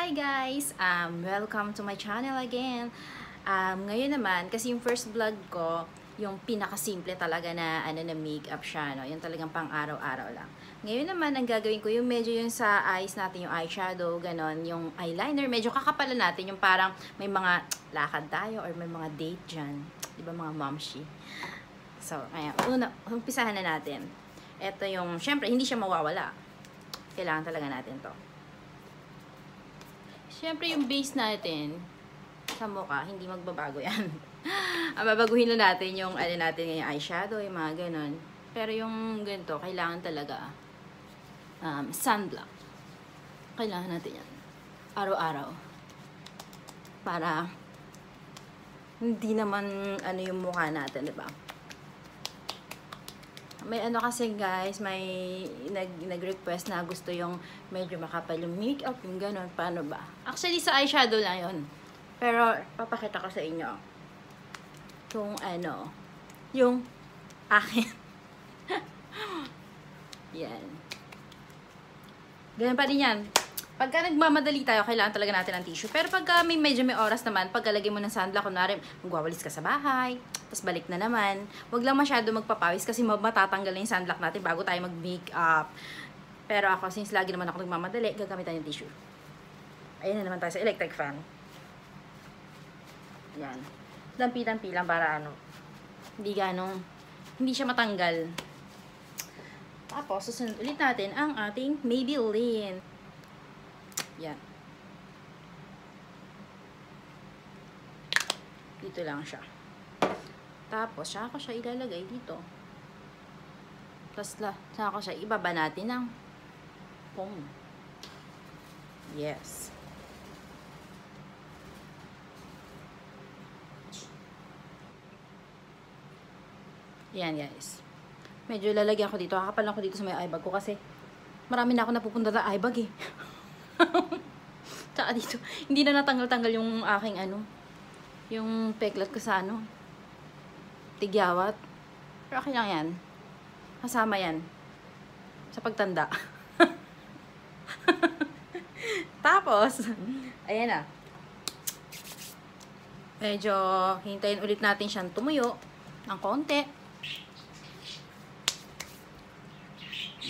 Hi guys! Um, welcome to my channel again. Um, ngayon naman, kasi yung first vlog ko, yung pinakasimple talaga na ano na makeup siya, no? Yung talagang pang araw-araw lang. Ngayon naman, ang gagawin ko, yung medyo yung sa eyes natin, yung eyeshadow, ganon, yung eyeliner, medyo kakapalan natin, yung parang may mga lakad tayo or may mga date dyan. Di ba mga momshi? So, ayan, una, umpisahan na natin. Ito yung, syempre, hindi siya mawawala. Kailangan talaga natin to. Siyempre, yung base natin sa mukha, hindi magbabago yan. Ang babaguhin lang natin yung ano natin yung eyeshadow, yung mga ganon. Pero yung ganito, kailangan talaga um, sunblock. Kailangan natin yan. Araw-araw. Para hindi naman ano yung mukha natin, di ba? May ano kasi guys, may nag, nag-request na gusto yung medyo makapal yung makeup, yung ganun. Paano ba? Actually, sa eyeshadow lang yun. Pero, papakita ko sa inyo. Kung ano, yung akin. yan. Ganyan pa rin yan. Pagka nagmamadali tayo, kailangan talaga natin ng tissue. Pero pagka may medyo may oras naman, pagkalagay mo ng sunblock, kunwari, magwawalis ka sa bahay, tapos balik na naman. Huwag lang masyado magpapawis kasi matatanggal na yung sunblock natin bago tayo mag-makeup. Pero ako, since lagi naman ako nagmamadali, gagamit tayo ng tissue. Ayan na naman tayo sa electric fan. Yan. Dampi-dampi lang para ano, hindi ganong, hindi siya matanggal. Tapos, susunod ulit natin ang ating Maybelline. Yan. Dito lang siya. Tapos, saka ko siya ilalagay dito. Tapos, saka ko siya ibaba natin ng pong. Yes. Yan, guys. Medyo lalagyan ko dito. Kakapal ako dito sa may eyebag ko kasi marami na ako napupunta sa eyebag eh. Tsaka dito, hindi na natanggal-tanggal yung aking ano, yung peklat ko sa ano, tigyawat. Pero okay lang yan. Kasama yan. Sa pagtanda. Tapos, ayan na. Medyo hintayin ulit natin siyang tumuyo ng konti.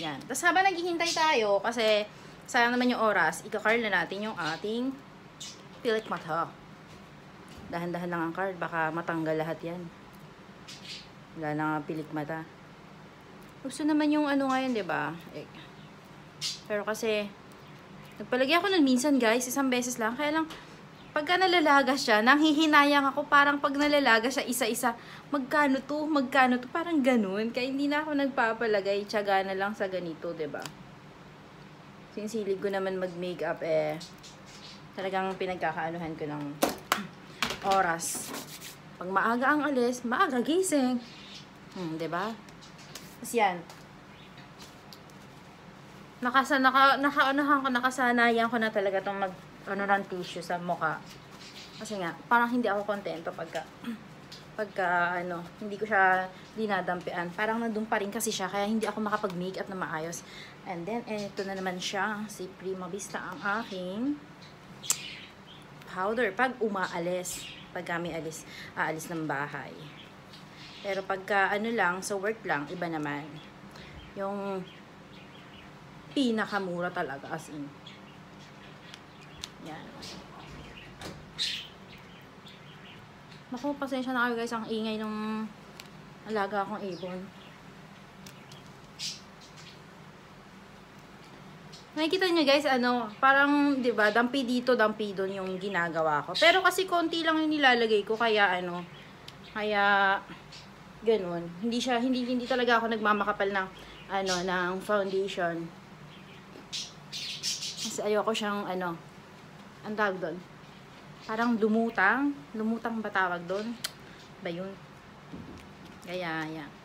Yan. Tapos habang naghihintay tayo, kasi sayang naman yung oras, ika-card na natin yung ating pilik mata. Dahan-dahan lang ang card, baka matanggal lahat yan. Wala na nga pilik mata. Gusto naman yung ano ngayon, ba? Eh, pero kasi, nagpalagay ako nun minsan guys, isang beses lang. Kaya lang, pagka nalalaga siya, nanghihinayang ako parang pag nalalaga siya isa-isa, magkano to, magkano to, parang ganun. Kaya hindi na ako nagpapalagay, tiyaga na lang sa ganito, ba? Sinsilig ko naman mag-makeup eh, talagang pinagkakaanuhan ko ng oras. Pag maaga ang alis, maaga gising. Hmm, ba? Tapos yan. Nakasa, naka, naka, nakasanayan ko na talaga tong mag, ano ng tissue sa mukha. Kasi nga, parang hindi ako kontento pagka, pagka, ano, hindi ko siya dinadampian. Parang nandun pa rin kasi siya, kaya hindi ako makapag-makeup na maayos. And then, ito na naman siya, si Prima Vista ang aking powder. Pag umaalis, pag kami alis, aalis ng bahay. Pero pagka, ano lang, sa work lang, iba naman. Yung pinakamura talaga, as in. Yan. Naku, pasensya na kayo guys, ang ingay ng alaga akong ibon. Nakikita niyo guys, ano, parang, di ba, dampi dito, dampi doon yung ginagawa ko. Pero kasi konti lang yung nilalagay ko, kaya ano, kaya, ganun. Hindi siya, hindi, hindi talaga ako nagmamakapal ng, ano, ng foundation. Kasi ayoko siyang, ano, ang tawag doon. Parang lumutang. Lumutang ba tawag doon? Ba yun? Kaya, yan.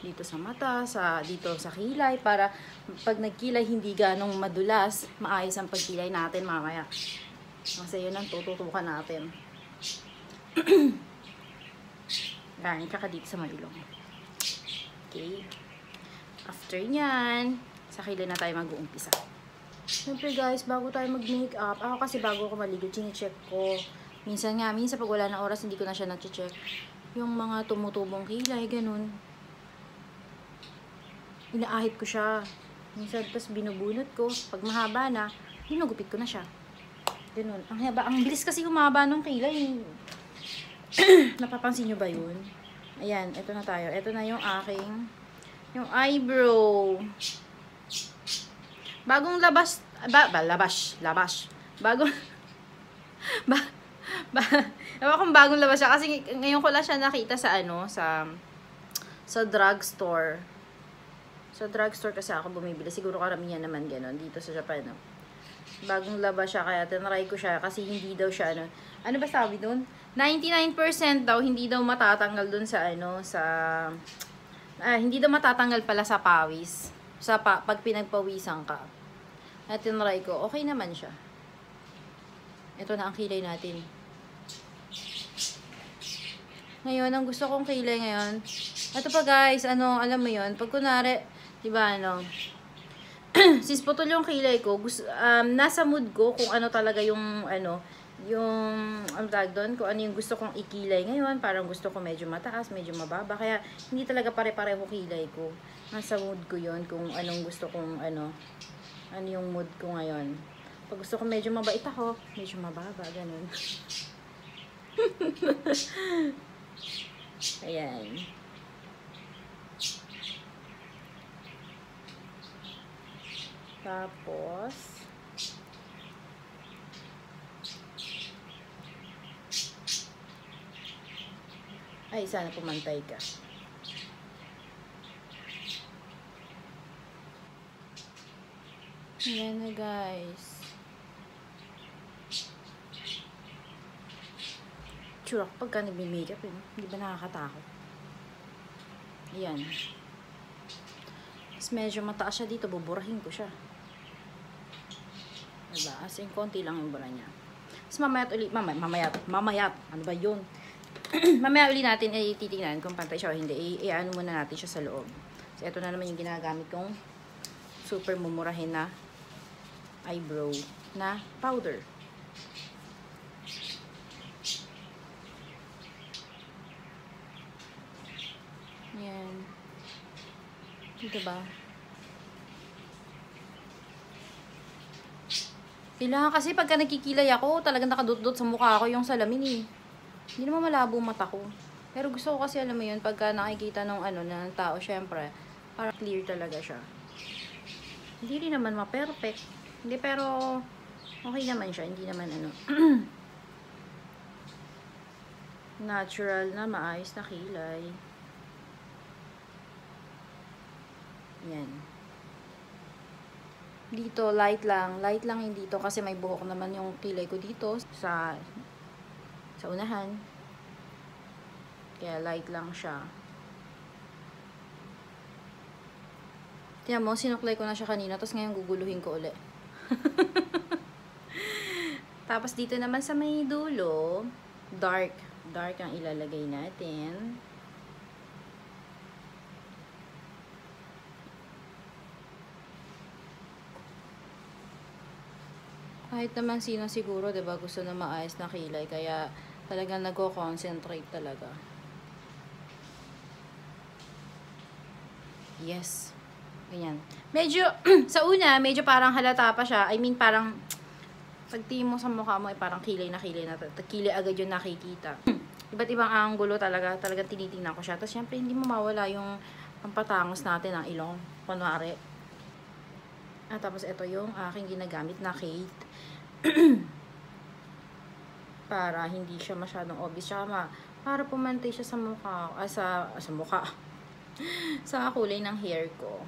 Dito sa mata, sa dito sa kilay, para pag nagkilay hindi ganong madulas, maayos ang pagkilay natin mamaya. Kasi yun ang tututukan natin. Yan, tsaka dito sa malulong. Okay. After nyan, sa kilay na tayo mag-uumpisa. Siyempre guys, bago tayo mag-makeup, ako kasi bago ako maligo, chine-check ko. Minsan nga, minsan pag wala na oras, hindi ko na siya na-check. Yung mga tumutubong kilay, ganun. Inaahit ko siya. Minsan, tapos binubunot ko. Pag mahaba na, hinugupit ko na siya. Ganun. Ang haba, ang bilis kasi humaba ng kilay. Napapansin nyo ba yun? Ayan, ito na tayo. Ito na yung aking, yung eyebrow. Bagong labas, ba, ba labas, labas. Bagong, ba, ba, ewan kung bagong labas siya. Kasi ngayon ko lang siya nakita sa ano, sa, sa drugstore. Sa drugstore kasi ako bumibili. Siguro karamihan naman gano'n dito sa Japan. No? Bagong labas siya, kaya tinry ko siya kasi hindi daw siya, ano, ano ba sabi doon? 99% daw, hindi daw matatanggal doon sa, ano, sa, ah, hindi daw matatanggal pala sa pawis. Sa pa, pag pinagpawisan ka. At tinry ko, okay naman siya. Ito na ang kilay natin. Ngayon, ang gusto kong kilay ngayon, ito pa guys, ano, alam mo yon pag kunwari, di ba, ano, since putol yung kilay ko, gusto, um, nasa mood ko kung ano talaga yung, ano, yung, ano tawag doon, kung ano yung gusto kong ikilay ngayon, parang gusto ko medyo mataas, medyo mababa, kaya hindi talaga pare-pareho kilay ko. Nasa mood ko yon kung anong gusto kong, ano, ano yung mood ko ngayon. Pag gusto ko medyo mabait ako, medyo mababa, ganun. Ayan. Tapos, ay, sana pumantay ka. Ayan na guys. Tsura ko pagka nagme-makeup eh. Hindi ba nakakatakot? Ayan. Tapos medyo mataas siya dito. Buburahin ko siya. Diba? As in, konti lang yung bura niya. Tapos mamaya uli, mamaya, mamaya, mamaya, ano ba yun? mamaya uli natin ay titingnan kung pantay siya o hindi. I-ano muna natin siya sa loob. So, ito na naman yung ginagamit kong super mumurahin na eyebrow na powder. Yan. Dito ba? Kailangan kasi pagka nakikilay ako, talagang nakadot-dot sa mukha ko yung salamin eh. Hindi naman malabo mata ko. Pero gusto ko kasi alam mo yun, pagka nakikita ng ano, ng tao, syempre, para clear talaga siya. Hindi rin naman ma-perfect. Hindi, pero okay naman siya. Hindi naman ano. natural na maayos na kilay. Yan. Dito, light lang. Light lang yung dito kasi may buhok naman yung kilay ko dito sa sa unahan. Kaya light lang siya. Tiyan mo, sinuklay ko na siya kanina, tapos ngayon guguluhin ko uli. tapos dito naman sa may dulo, dark. Dark ang ilalagay natin. Kahit naman sino siguro, 'di ba, gusto na maayos na kilay kaya talagang nagko-concentrate talaga. Yes. Ganyan. Medyo sa una, medyo parang halata pa siya. I mean, parang pag mo sa mukha mo ay parang kilay na kilay na. Kilay agad yung nakikita. Iba't ibang angulo talaga. Talagang tinitingnan ko siya. Tapos syempre hindi mo mawala yung pampatangos natin ng ilong. Kunwari. At tapos ito yung aking ginagamit na Kate para hindi siya masyadong obvious. Tsaka ma, para pumantay siya sa mukha, ah, sa, sa mukha, sa kulay ng hair ko.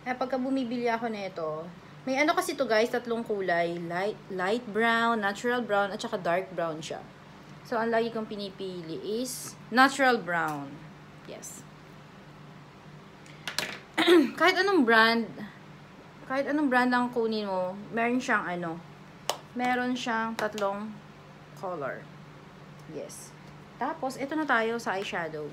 Kaya pagka bumibili ako nito, may ano kasi to guys, tatlong kulay. Light, light brown, natural brown, at saka dark brown siya. So, ang lagi kong pinipili is natural brown. Yes. kahit anong brand, kahit anong brand ang kunin mo, meron siyang ano, meron siyang tatlong color. Yes. Tapos, ito na tayo sa eyeshadow.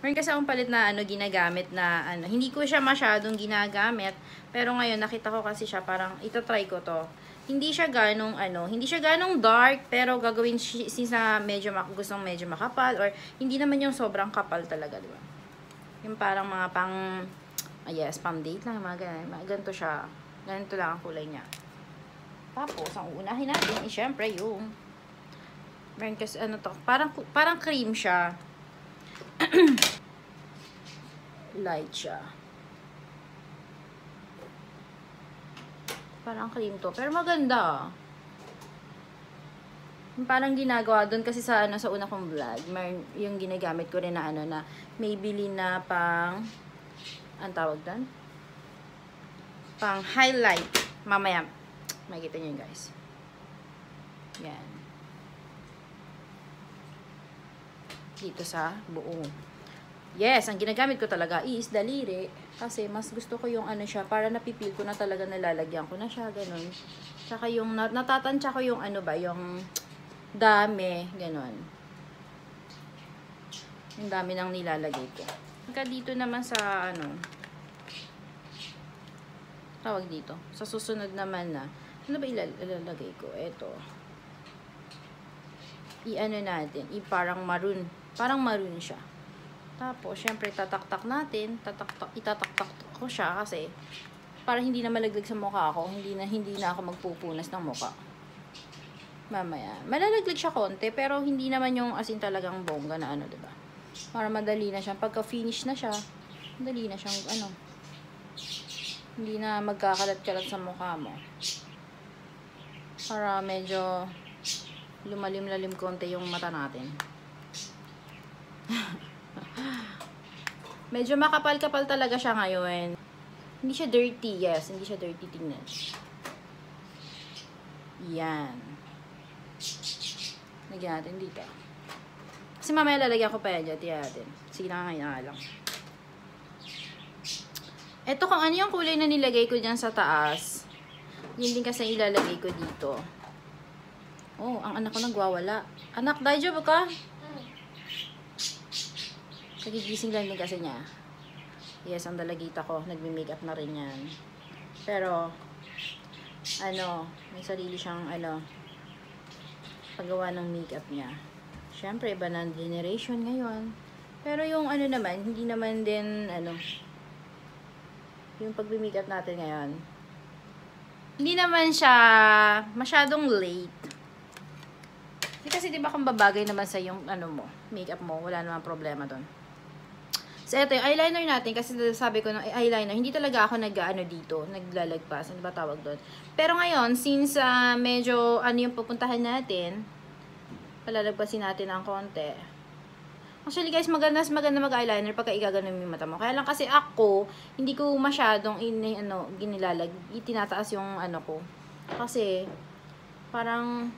Meron kasi akong palit na ano, ginagamit na ano. Hindi ko siya masyadong ginagamit. Pero ngayon, nakita ko kasi siya parang, itatry ko to. Hindi siya ganong ano, hindi siya ganong dark. Pero gagawin si- since na medyo, gustong medyo makapal. Or hindi naman yung sobrang kapal talaga, di ba? Yung parang mga pang, yes, pang date lang. Mga ganun. Mga ganito siya. Ganito lang ang kulay niya. Tapos, ang unahin natin, is syempre yung, meron kasi ano to, parang, parang cream siya. Light siya. Parang cream to. Pero maganda. Parang ginagawa doon kasi sa ano sa una kong vlog, may yung ginagamit ko rin na ano na may bili na pang ang tawag doon? Pang highlight. Mamaya makikita niyo yun, guys. Yan. Dito sa buo. Yes, ang ginagamit ko talaga is daliri. Kasi mas gusto ko yung ano siya, para napipil ko na talaga nalalagyan ko na siya, ganun. Tsaka yung, nat natatansya ko yung ano ba, yung dami, ganun. Yung dami nang nilalagay ko. Hanggang dito naman sa ano, tawag dito, sa susunod naman na, ano ba ilal- ilalagay ko? Ito. I-ano natin, i parang maroon. Parang maroon siya. Tapos, syempre, tataktak natin. Tataktak, itataktak ko siya kasi para hindi na malaglag sa mukha ako. Hindi na, hindi na ako magpupunas ng mukha. Mamaya. Malalaglag siya konti, pero hindi naman yung asin talagang bongga na ano, 'di ba? Para madali na siya. Pagka finish na siya, madali na siyang ano. Hindi na magkakalat-kalat sa mukha mo. Para medyo lumalim-lalim konti yung mata natin. Medyo makapal-kapal talaga siya ngayon. Hindi siya dirty, yes. Hindi siya dirty tingnan. Yan. Lagyan natin dito. Kasi mamaya lalagyan ko pa yan dyan. Tiyan natin. Sige na nga lang. Ito kung ano yung kulay na nilagay ko dyan sa taas. Yun din kasi ilalagay ko dito. Oh, ang anak ko nagwawala. Anak, daijoubu ka? Kagigising lang din kasi niya. Yes, ang dalagita ko. Nagme-makeup na rin yan. Pero, ano, may sarili siyang, ano, paggawa ng makeup niya. Siyempre, iba ng generation ngayon. Pero yung ano naman, hindi naman din, ano, yung pag-makeup natin ngayon, hindi naman siya masyadong late. Kasi di ba kung babagay naman sa yung ano mo, makeup mo, wala namang problema doon. So, ito yung eyeliner natin. Kasi sabi ko ng eyeliner, hindi talaga ako nag-ano dito, naglalagpas. Ano ba tawag doon? Pero ngayon, since uh, medyo ano yung pupuntahan natin, palalagpasin natin ng konti. Actually guys, maganda, maganda mag-eyeliner pagka igaganon yung mata mo. Kaya lang kasi ako, hindi ko masyadong in, ano, ginilalag, itinataas yung ano ko. Kasi, parang,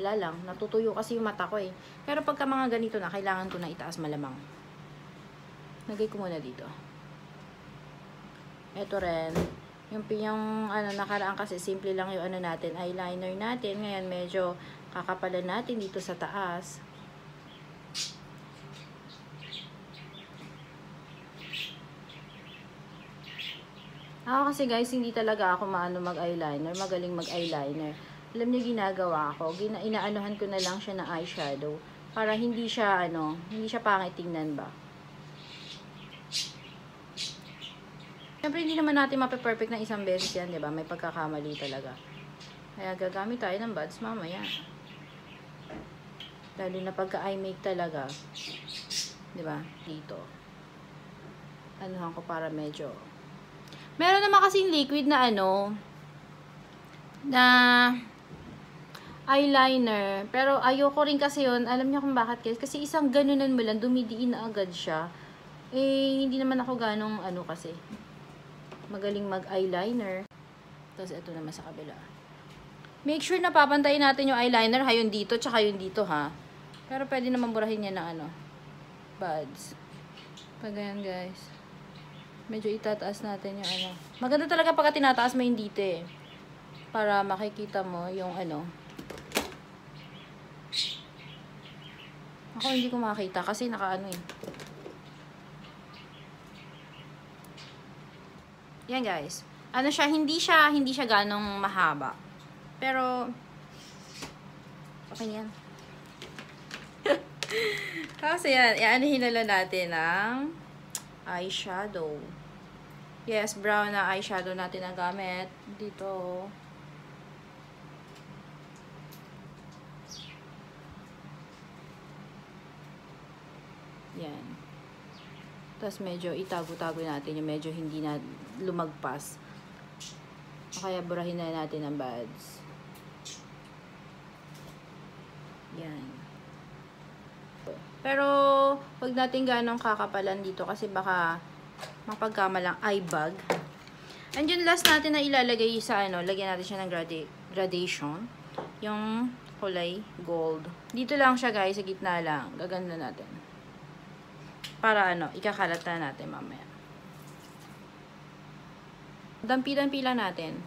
wala lang, natutuyo kasi yung mata ko eh. Pero pagka mga ganito na, kailangan ko na itaas malamang. Lagay ko muna dito. Ito rin. Yung, yung ano, nakaraan kasi simple lang yung ano natin, eyeliner natin. Ngayon medyo kakapalan natin dito sa taas. Ako kasi guys, hindi talaga ako maano mag-eyeliner. Magaling mag-eyeliner. Alam niyo ginagawa ko, gina inaanuhan ko na lang siya ng eyeshadow para hindi siya ano, hindi siya pangit tingnan ba. Siyempre, hindi naman natin mape-perfect ng isang beses yan, di ba? May pagkakamali talaga. Kaya gagamit tayo ng buds mamaya. Lalo na pagka eye make talaga. Di ba? Dito. Anuhan ko para medyo... Meron naman kasing liquid na ano, na eyeliner. Pero ayoko rin kasi yun. Alam niyo kung bakit guys? Kasi isang ganunan mo lang, dumidiin na agad siya. Eh, hindi naman ako ganong ano kasi magaling mag-eyeliner. Tapos ito naman sa kabila. Make sure na papantayin natin yung eyeliner, ha, yung dito, tsaka yung dito, ha. Pero pwede naman burahin niya ng ano, buds. Pag ganyan guys. Medyo itataas natin yung ano. Maganda talaga pagka tinataas mo yung dite. Eh. Para makikita mo yung ano. Ako hindi ko makita kasi nakaano eh. Yan guys. Ano siya, hindi siya, hindi siya ganong mahaba. Pero, okay niyan. Kasi yan, iaanihin na lang natin ng eyeshadow. Yes, brown na eyeshadow natin ang gamit. Dito. Yan. Tapos medyo itago-tago natin yung medyo hindi na lumagpas. Kaya burahin na natin ang buds. Yan. Pero, wag natin ganong kakapalan dito kasi baka mapagkamalang eye bag. And yung last natin na ilalagay sa ano, lagyan natin siya ng gradi gradation. Yung kulay gold. Dito lang siya guys, sa gitna lang. Gaganda natin. Para ano, ikakalat na natin mamaya. Dampi-dampi lang natin.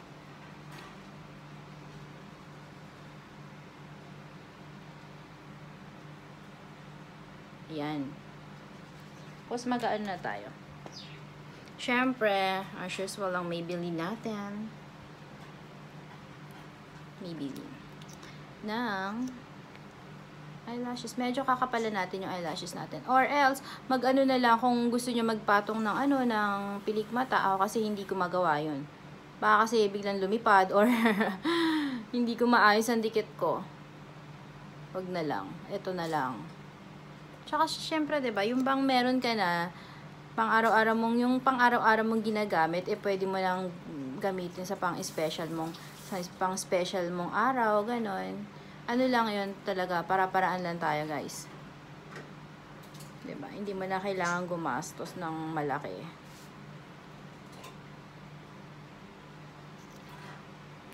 Yan. Tapos magaan na tayo. Siyempre, as usual lang Maybelline natin. Maybelline. Nang eyelashes. Medyo kakapalan natin yung eyelashes natin. Or else, mag-ano na lang kung gusto nyo magpatong ng ano, ng pilik mata. Ako kasi hindi ko magawa yun. Baka kasi biglang lumipad or hindi ko maayos ang dikit ko. Wag na lang. Ito na lang. Tsaka syempre, 'di ba, yung bang meron ka na pang araw-araw mong yung pang araw-araw mong ginagamit, eh pwede mo lang gamitin sa pang special mong sa pang special mong araw, ganon. Ano lang 'yon talaga, para-paraan lang tayo, guys. 'Di ba? Hindi mo na kailangan gumastos ng malaki.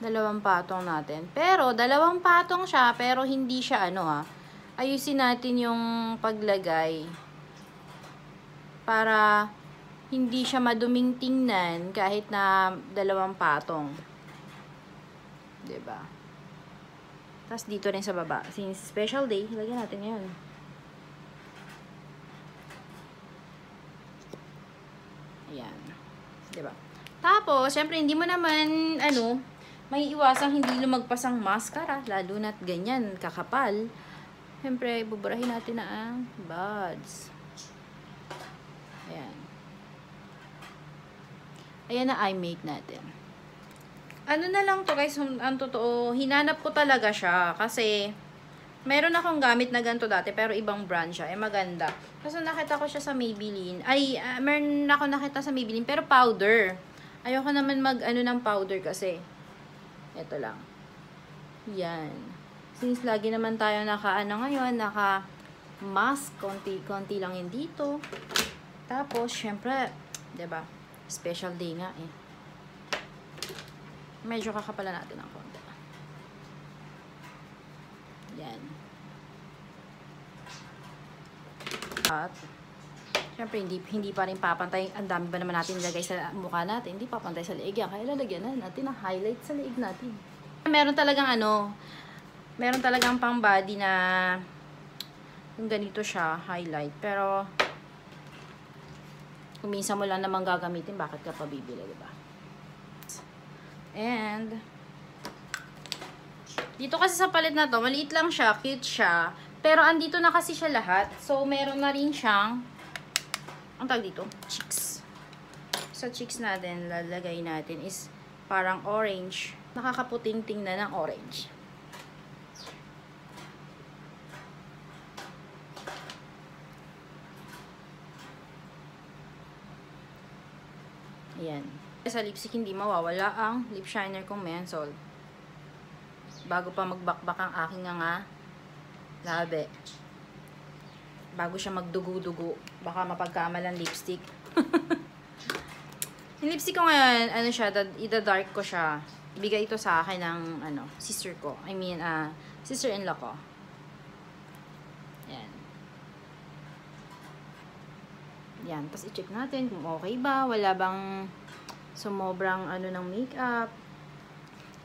Dalawang patong natin. Pero, dalawang patong siya, pero hindi siya ano ah ayusin natin yung paglagay para hindi siya maduming tingnan kahit na dalawang patong. ba? Tapos dito rin sa baba. Since special day, lagyan natin 'yon. Ayan. ba? Tapos, syempre hindi mo naman ano, may iwasang hindi lumagpas ang mascara, lalo na't ganyan, kakapal. Siyempre, buburahin natin na ang buds. Ayan. Ayan na eye make natin. Ano na lang to guys, ang totoo, hinanap ko talaga siya kasi meron akong gamit na ganito dati pero ibang brand siya. Eh maganda. Kasi nakita ko siya sa Maybelline. Ay, uh, meron ako nakita sa Maybelline pero powder. Ayoko naman mag ano ng powder kasi. Ito lang. Yan. Since lagi naman tayo naka ano ngayon, naka mask, konti-konti lang yun dito. Tapos, syempre, 'di ba? Special day nga eh. Medyo kakapala natin ng konti. Yan. At, syempre, hindi, hindi pa rin papantay. Ang dami ba naman natin nilagay sa mukha natin? Hindi papantay sa liig yan. Kaya lalagyan na natin ang highlight sa liig natin. Meron talagang ano, meron talagang pang body na yung ganito siya, highlight. Pero, kung minsan mo lang naman gagamitin, bakit ka pa bibili, diba? And, dito kasi sa palit na to, maliit lang siya, cute siya. Pero, andito na kasi siya lahat. So, meron na rin siyang, ang tag dito, cheeks. Sa cheeks natin, lalagay natin is parang orange. Nakakaputing tingnan ng orange. Ayan. Sa lipstick, hindi mawawala ang lip shiner kong Mensol. Bago pa magbakbak ang aking nga labi. Bago siya magdugo-dugo. Baka mapagkamalan lipstick. yung lipstick ko ngayon, ano siya, ida-dark ko siya. Ibigay ito sa akin ng, ano, sister ko. I mean, uh, sister-in-law ko. Ayan. Yan. Tapos i-check natin kung okay ba. Wala bang sumobrang ano ng makeup.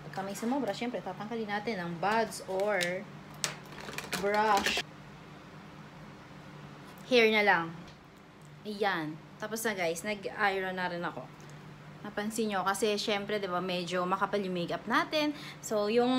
Pagka may sumobra, syempre tatanggalin natin ang buds or brush. Hair na lang. Ayan. Tapos na guys, nag-iron na rin ako. Napansin nyo, kasi syempre, di ba, medyo makapal yung makeup natin. So, yung,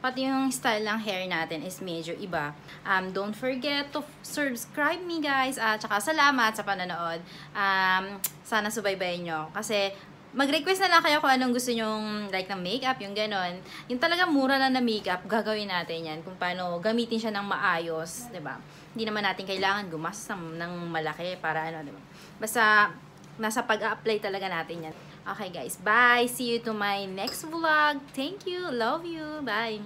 pati yung style ng hair natin is medyo iba. Um, don't forget to subscribe me, guys. At saka salamat sa panonood. Um, sana subaybayan nyo. Kasi, mag-request na lang kayo kung anong gusto nyong like ng makeup, yung ganon. Yung talaga mura lang na makeup, gagawin natin yan. Kung paano gamitin siya ng maayos, ba? Hindi naman natin kailangan gumastos ng, ng malaki para ano, ba? Basta, nasa pag-apply talaga natin yan. Okay guys, bye. See you to my next vlog. Thank you. Love you. Bye.